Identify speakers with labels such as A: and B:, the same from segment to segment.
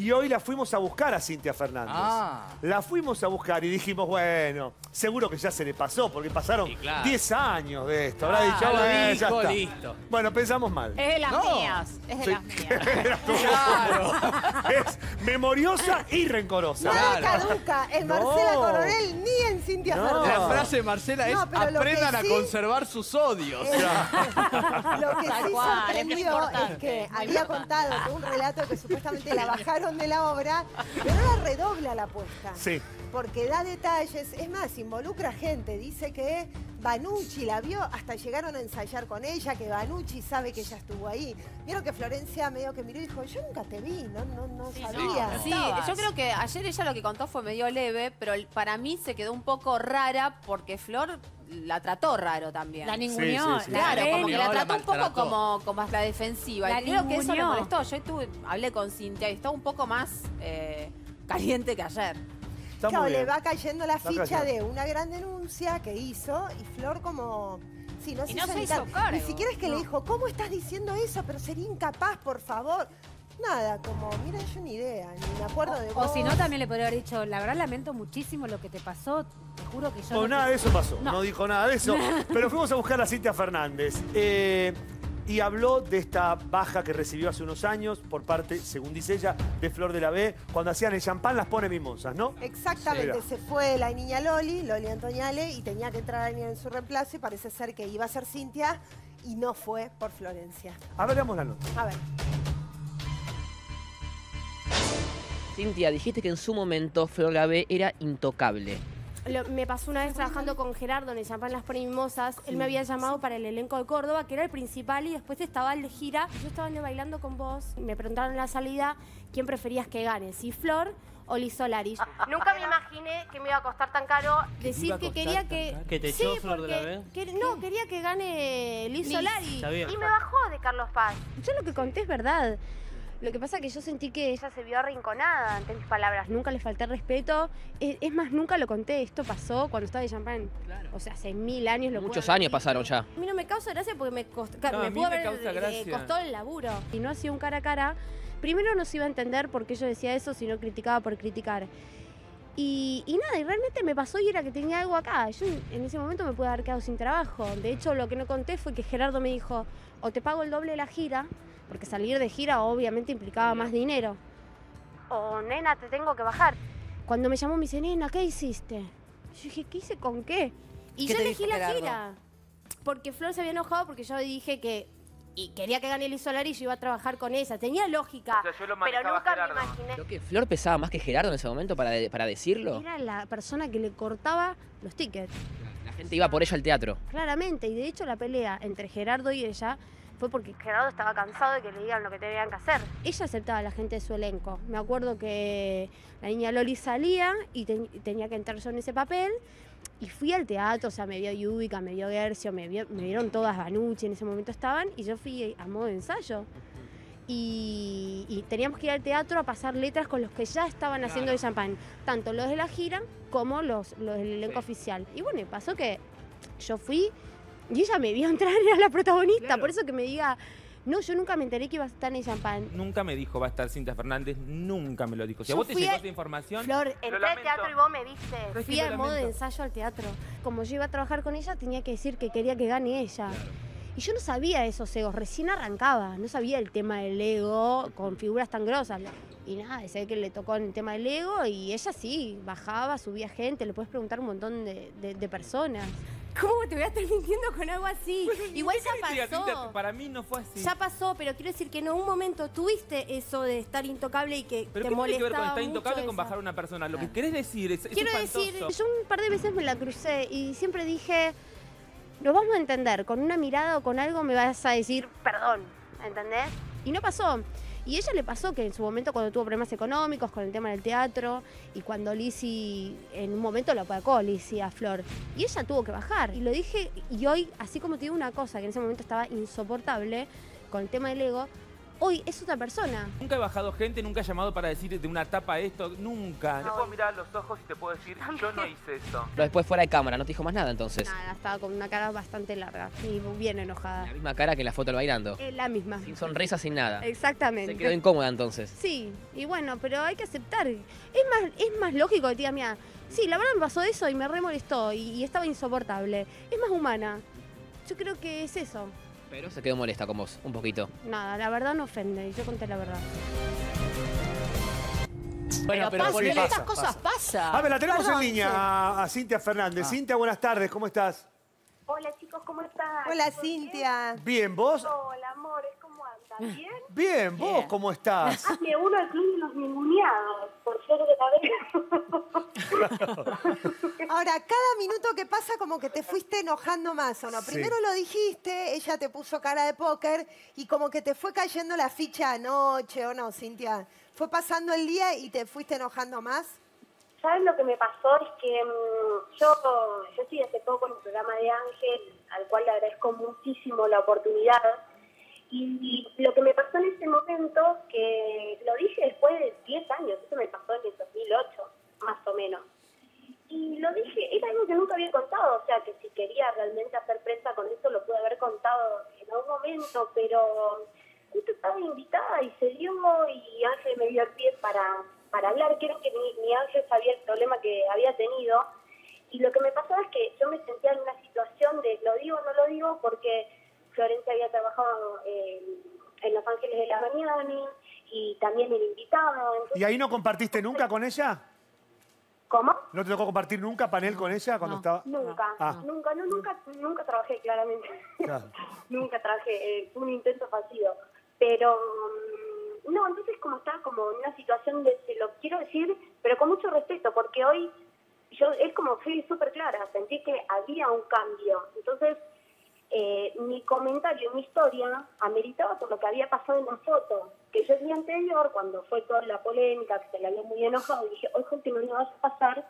A: Y hoy la fuimos a buscar a Cintia Fernández.
B: Ah.
A: La fuimos a buscar y dijimos, bueno, seguro que ya se le pasó, porque pasaron
B: Sí, claro.
A: 10 años de esto. Habrá
B: Ah,
A: dicho,
B: lo
A: "Bueno, ya
B: dijo,
A: está".
B: listo.
A: Bueno, pensamos mal.
C: Es de las
B: No.
C: mías. Es de
A: Sí.
C: las mías.
B: Claro.
A: es memoriosa y rencorosa.
D: Nada
B: Claro.
D: caduca en
A: No.
D: Marcela Coronel ni en Cintia
A: No.
D: Fernández.
B: La frase de Marcela es
D: No,
B: aprendan
D: que
B: a
D: sí-
B: conservar sus odios.
D: Lo que sí
C: cual,
D: sorprendió es, que había contado que un relato que supuestamente la bajaron de la obra, pero ahora redobla la apuesta.
A: Sí.
D: Porque da detalles, es más, involucra gente. Dice que Banucci la vio, hasta llegaron a ensayar con ella, que Banucci sabe que ella estuvo ahí. Vieron que Florencia medio que miró y dijo, yo nunca te vi, no, no, no
C: Sí,
D: sabía.
C: no. Sí, yo creo que ayer ella lo que contó fue medio leve, pero para mí se quedó un poco rara porque Flor la trató raro también.
E: La ninguneó.
A: sí, sí.
E: la
C: Claro, como que la
B: la
C: trató un poco como, como la defensiva.
E: La
C: y creo que eso le molestó. Yo estuve, hablé con Cintia y estaba un poco más eh, caliente que ayer.
A: Está
D: Claro,
A: muy
D: le va cayendo la ficha
A: cayendo.
D: de una gran denuncia que hizo y Flor como... Sí, no
E: Y
D: se
E: no
D: hizo
E: se
D: ni
E: hizo
D: cargo. Ni siquiera es que le dijo, ¿cómo estás diciendo eso? Pero sería incapaz, por favor. Nada, como, mira, yo ni idea, ni me acuerdo de
E: O
D: vos.
E: si no, también le podría haber dicho, la verdad lamento muchísimo lo que te pasó. Te juro que yo
A: No,
E: no
A: nada
E: te-
A: de eso pasó. No.
E: No.
A: dijo nada de eso. Pero fuimos a buscar a Cintia Fernández. eh, y habló de esta baja que recibió hace unos años por parte, según dice ella, de Flor de la B. Cuando hacían el champán las pone mimosas, ¿no?
D: Exactamente,
A: Sí.
D: se fue la niña Loli, Loli Antoniale, y tenía que entrar en su reemplazo y parece ser que iba a ser Cintia y no fue por Florencia.
A: A ver, veamos la nota.
D: A ver.
F: Cintia, dijiste que en su momento Flor Gavé era intocable.
G: Lo- me pasó una vez trabajando con Gerardo en el Champán Las Mimosas. Él me había llamado para el elenco de Córdoba, que era el principal, y después estaba el de gira. Yo estaba en el bailando con vos. Me preguntaron en la salida quién preferías que gane, si Flor o Liz Solari. Nunca me imaginé que me iba a costar tan caro decir que quería que.
H: ¿Que te
G: sí,
H: echó Flor de la B?
G: que- no, quería que gane Liz,
C: Liz,
G: Solari.
H: sabía.
G: Y me bajó de Carlos Paz. Yo lo que conté es verdad. Lo que pasa es que yo sentí que ella se vio arrinconada ante mis palabras. Nunca le falté respeto. Es, es más, nunca lo conté. Esto pasó cuando estaba de champán. O sea, hace mil años lo
F: Muchos años pasaron ya.
G: A mí no me causa gracia porque me, cost-
H: No, a
G: me pudo
H: me
G: haber
H: causa
G: eh, costó el laburo. Si no hacía un cara a cara, primero no se iba a entender por qué yo decía eso, sino criticaba por criticar. Y, y nada, y realmente me pasó y era que tenía algo acá. Yo en ese momento me pude haber quedado sin trabajo. De hecho, lo que no conté fue que Gerardo me dijo, o te pago el doble de la gira, porque salir de gira obviamente implicaba más dinero. O nena, te tengo que bajar. Cuando me llamó me dice, nena, ¿qué hiciste? Yo dije, ¿qué hice con qué? Y
C: ¿Qué
G: yo elegí la
C: Gerardo?
G: gira. Porque Flor se había enojado porque yo dije que y quería que gane Liz Solari y yo iba a trabajar con ella. Tenía lógica. pero nunca me imaginé.
F: Creo que Flor pesaba más que Gerardo en ese momento para, de- para decirlo.
G: Era la persona que le cortaba los tickets,
F: La gente iba por ella al teatro.
G: claramente. Y de hecho la pelea entre Gerardo y ella fue porque Gerardo estaba cansado de que le digan lo que tenían que hacer. Ella aceptaba a la gente de su elenco. Me acuerdo que la niña Loli salía y ten- tenía que entrar yo en ese papel. Y fui al teatro, o sea, me vio Yubica, me vio Gercio, me, vio- me vieron todas Banucci, en ese momento estaban, y yo fui a modo de ensayo. Y, y teníamos que ir al teatro a pasar letras con los que ya estaban haciendo el champán, tanto los de la gira como los, los del elenco oficial. Y bueno, pasó que yo fui y ella me vio entrar, era la protagonista, por eso que me diga, no, yo nunca me enteré que iba a estar en el champán.
H: Nunca me dijo va a estar Cintia Fernández, nunca me lo dijo. Si a vos te llegó
G: a-
H: esa información,
G: Flor, entré al
H: lamento.
G: teatro y vos me viste.
H: es
G: Fui al modo de ensayo al teatro. Como yo iba a trabajar con ella, tenía que decir que quería que gane ella. Y yo no sabía esos egos, recién arrancaba, no sabía el tema del ego con figuras tan grosas. Y nada, sé que le tocó el tema del ego y ella sí, bajaba, subía gente, le puedes preguntar a un montón de, de- de personas. ¿Cómo te voy a estar mintiendo con algo así? Igual
H: ¿qué querés que
G: ya pasó.
H: Para mí no fue así.
G: Ya pasó, pero quiero decir que en un momento tuviste eso de estar intocable y que
H: Pero
G: te
H: ¿qué tiene que ver con
G: molestaba
H: estar intocable con bajar a una persona? Lo que querés decir es, es
G: Quiero decir, yo un par de veces me la crucé y siempre dije, nos vamos a entender, con una mirada o con algo me vas a decir perdón, ¿entendés? Y no pasó. Y ella le pasó que en su momento cuando tuvo problemas económicos con el tema del teatro y cuando Lizzy en un momento lo opacó Lizzy a Flor y ella tuvo que bajar. Y lo dije y hoy, así como te digo una cosa que en ese momento estaba insoportable con el tema del ego, hoy es otra persona.
H: Nunca he bajado gente, nunca he llamado para decir de una tapa esto, nunca.
I: Te puedo mirar a los ojos y te puedo decir, yo no hice eso.
F: Pero después fuera de cámara, no te dijo más nada entonces.
G: Nada, estaba con una cara bastante larga y bien enojada.
F: La misma cara que en la foto del bailando.
G: La misma.
F: Sin sonrisa, sin nada.
G: Exactamente.
F: Se quedó incómoda entonces.
G: Sí, y bueno, pero hay que aceptar. Es más, es más lógico que tía mía. Sí, la verdad me pasó eso y me re molestó y, y estaba insoportable. Es más humana. Yo creo que es eso.
F: Pero se quedó molesta con vos, un poquito.
G: Nada, la verdad no ofende y yo conté la verdad.
B: Bueno, pero
A: pasa,
B: ponele-
A: pasa,
B: estas cosas
A: pasa.
B: pasan.
A: A ver, la tenemos
D: Perdón,
A: en línea
D: sí.
A: a, a Cintia Fernández. Cintia, buenas tardes, ¿cómo estás?
J: Hola chicos, ¿cómo están?
D: Hola. Cintia.
A: Bien, ¿vos?
J: Hola amores, ¿cómo andan? ¿Bien?
A: Bien, ¿vos cómo estás?
J: Ah, me uno al club de los ninguneados, por ser de la vez.
D: Ahora, cada minuto que pasa como que te fuiste enojando más, ¿o no?
A: Sí.
D: Primero lo dijiste, ella te puso cara de póker y como que te fue cayendo la ficha anoche, ¿o no, Cintia? Fue pasando el día y te fuiste enojando más.
J: ¿Saben lo que me pasó? Es que mm, yo, yo estoy hace poco en el programa de Ángel, al cual le agradezco muchísimo la oportunidad. Y, lo que me pasó en ese momento, que lo dije después de 10 años, eso me pasó en el 2008, más o menos. Y lo dije, era algo que nunca había contado, o sea, que si quería realmente hacer prensa con eso lo pude haber contado en algún momento, pero justo estaba invitada y se dio y Ángel me dio el pie para, para hablar. Creo que ni, ni Ángel sabía el problema que había tenido. Y lo que me pasaba es que yo me sentía en una situación de lo digo o no lo digo porque Florencia había trabajado en Los Ángeles de la Mañana y también el invitado. Entonces,
A: ¿Y ahí no compartiste nunca con ella?
J: ¿Cómo?
A: ¿No te tocó compartir nunca panel con ella cuando estaba...?
J: Nunca,
A: Ah.
J: nunca, no, nunca, nunca trabajé claramente.
A: Claro.
J: nunca trabajé, eh, fue un intento fallido. Pero mm, no, entonces como estaba como en una situación de, se lo quiero decir, pero con mucho respeto, porque hoy yo es como fui súper clara, sentí que había un cambio. Entonces, eh, mi comentario, mi historia, ameritaba por lo que había pasado en la foto. Que yo el día anterior, cuando fue toda la polémica, que se le había muy enojado, dije, hoy que no le vas a pasar,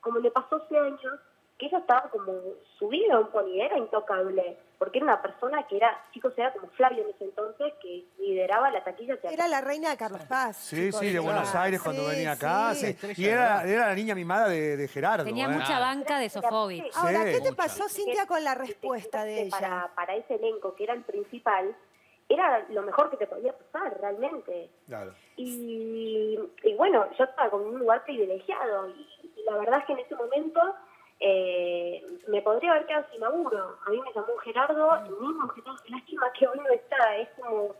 J: como le pasó hace años, que ella estaba como subida a un pony, era intocable, porque era una persona que era, chicos, era como Flavio en ese entonces, que lideraba la taquilla teatral.
D: Era la reina de Carlos Paz.
A: Sí,
D: chicos,
A: sí, de Buenos. Aires cuando
D: Sí,
A: venía acá.
D: sí.
A: sí. Y era, era la niña mimada de, de Gerardo.
E: Tenía
A: ¿eh?
E: mucha banca de Sofovich.
D: Ahora. ¿qué te
F: Mucha.
D: pasó, Cintia, con la respuesta de ella?
J: Para, para ese elenco, que era el principal, era lo mejor que te podía pasar, realmente.
A: Claro.
J: Y, y bueno, yo estaba con un lugar privilegiado y, y la verdad es que en ese momento eh, me podría haber quedado sin laburo. A mí me llamó Gerardo, el mismo Gerardo, lástima que hoy no está, es como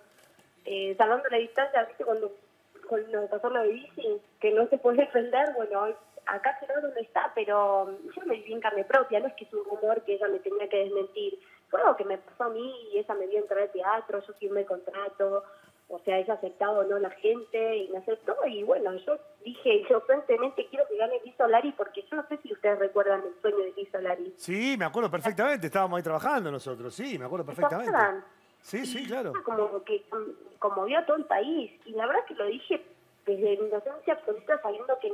J: eh, salvando la distancia, ¿viste? Cuando, cuando pasó lo de bici, que no se puede defender, bueno, acá Gerardo no está, pero yo me viví en carne propia, no es que es un rumor que ella me tenía que desmentir, fue algo que me pasó a mí y ella me vio entrar al teatro, yo firmé el contrato, o sea, ella aceptado o no la gente y me aceptó y bueno, yo dije inocentemente quiero que gane Liz Solari porque yo no sé si ustedes recuerdan el sueño de Liz Solari.
A: Sí, me acuerdo perfectamente. Estábamos ahí trabajando nosotros. Sí, me acuerdo perfectamente. Sí, sí, claro.
J: Como que conmovió a todo el país y la verdad que lo dije desde mi inocencia absoluta sabiendo que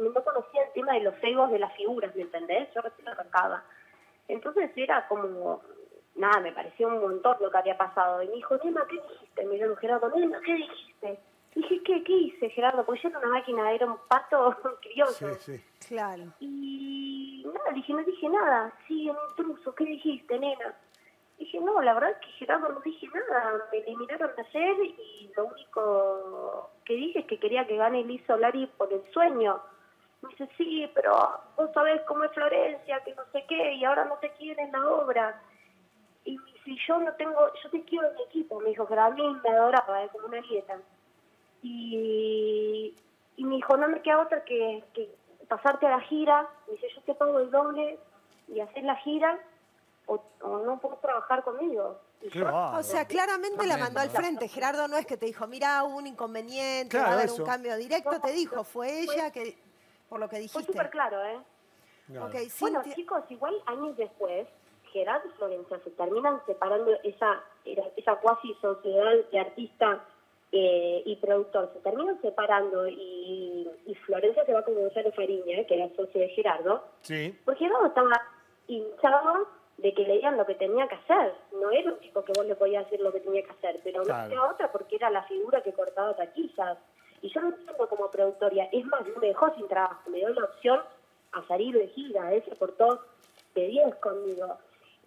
J: no conocía el tema de los egos de las figuras, ¿me entendés? Yo recién arrancaba. Entonces era como, nada, me pareció un montón lo que había pasado. Y me dijo, Nena, ¿qué dijiste? Me dijo Gerardo, Nena, ¿qué dijiste? Dije, ¿qué, qué hice, Gerardo? Porque yo era una máquina, era un pato criollo.
A: Sí, sí.
D: Claro.
J: Y nada, dije, no dije nada. Sí, un intruso, ¿qué dijiste, nena? Dije, no, la verdad es que Gerardo no dije nada. Me eliminaron ayer y lo único que dije es que quería que gane Liz Solari por el sueño. Me dice, sí, pero vos sabés cómo es Florencia, que no sé qué, y ahora no te quieren en la obra. Y me dice, yo no tengo, yo te quiero en mi equipo. Me dijo, pero a mí me adoraba, eh, como una nieta. Y, y me dijo, no me queda otra que, que pasarte a la gira. Me dice, yo te pago el doble y hacer la gira o, o no puedo trabajar conmigo.
A: Bárbaro.
D: O sea, claramente la mandó al frente. Gerardo no es que te dijo, mira, hubo un inconveniente, va a haber
A: eso.
D: un cambio directo. Te dijo, fue ella que, por lo que
J: Fue
D: dijiste.
J: súper claro, ¿eh?
A: Claro.
D: Ok,
J: Bueno,
D: Cintia-
J: chicos, igual años después, Gerardo y Florencia se terminan separando esa, esa cuasi sociedad de artista eh, y productor, se terminan separando y, y Florencia se va con Gonzalo Fariña, que era socio de Gerardo,
A: Sí.
J: porque Gerardo estaba hinchado de que le digan lo que tenía que hacer. No era un chico que vos le podías decir lo que tenía que hacer, pero
A: Claro.
J: no era otra porque era la figura que cortaba taquillas. Y yo no entiendo como productoria. Es más, no me dejó sin trabajo, me dio la opción a salir de gira. Él se portó de 10 conmigo.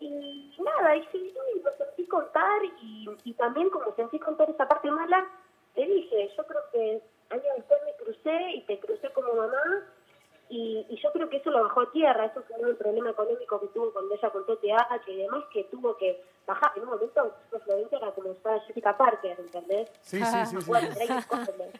J: Y nada, y sí, y lo sentí contar y, y también como sentí contar esa parte mala, te dije, yo creo que años después me crucé y te crucé como mamá y, y yo creo que eso lo bajó a tierra, eso fue el problema económico que tuvo cuando ella contó TH y demás, que tuvo que bajar. En un momento, Florencia era como estaba Jessica Parker, ¿entendés?
A: Sí, sí, sí, sí.
J: Bueno, incómodo.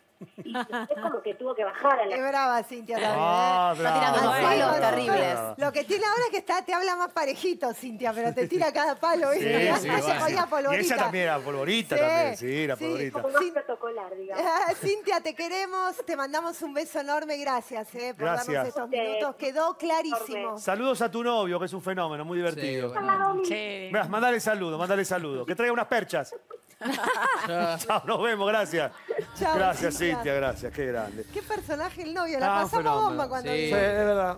J: Y es como que tuvo que bajar a la...
D: Qué brava, Cintia, también,
A: Ah,
D: ¿eh?
A: brava.
C: tirando unos palos terribles.
D: Lo que tiene ahora es que está, te habla más parejito, Cintia, pero te tira cada palo.
A: Sí, sí,
D: se ponía
A: Y
D: polvorita.
A: ella también era polvorita
D: Sí,
A: también, sí,
D: sí,
A: polvorita.
J: Como más protocolar, digamos.
D: Ah, Cintia, te queremos, te mandamos un beso enorme, gracias eh, por
A: Gracias.
D: darnos estos minutos. Quedó clarísimo.
A: Saludos a tu novio, que es un fenómeno, muy divertido.
B: Sí, bueno.
A: Mirá, mandale saludo, mandale saludo. Que traiga unas perchas. Chao, nos vemos, gracias.
D: Chao,
A: gracias,
D: Cintia.
A: Cintia, gracias, qué grande.
D: Qué personaje el novio, la
A: Ah, un
D: pasamos
A: fenómeno.
D: bomba cuando
B: Sí.
A: Sí,
D: vino.
A: es verdad.